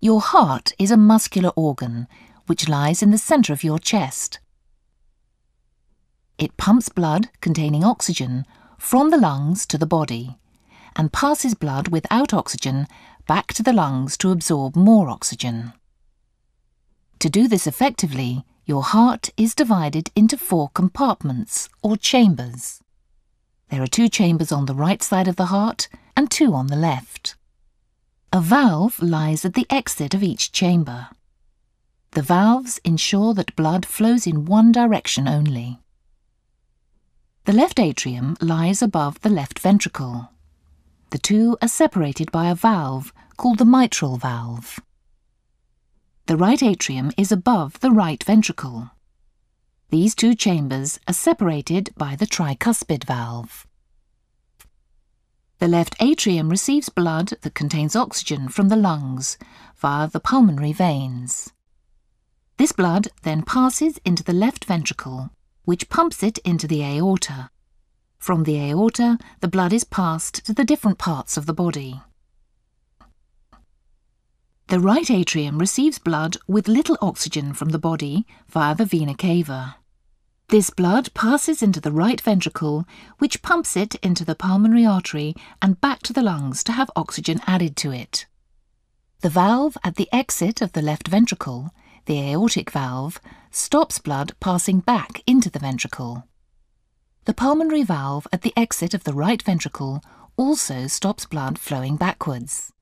Your heart is a muscular organ which lies in the centre of your chest. It pumps blood containing oxygen from the lungs to the body and passes blood without oxygen back to the lungs to absorb more oxygen. To do this effectively, your heart is divided into four compartments or chambers. There are two chambers on the right side of the heart and two on the left. A valve lies at the exit of each chamber. The valves ensure that blood flows in one direction only. The left atrium lies above the left ventricle. The two are separated by a valve called the mitral valve. The right atrium is above the right ventricle. These two chambers are separated by the tricuspid valve. The left atrium receives blood that contains oxygen from the lungs via the pulmonary veins. This blood then passes into the left ventricle, which pumps it into the aorta. From the aorta, the blood is passed to the different parts of the body. The right atrium receives blood with little oxygen from the body via the vena cava. This blood passes into the right ventricle, which pumps it into the pulmonary artery and back to the lungs to have oxygen added to it. The valve at the exit of the left ventricle, the aortic valve, stops blood passing back into the ventricle. The pulmonary valve at the exit of the right ventricle also stops blood flowing backwards.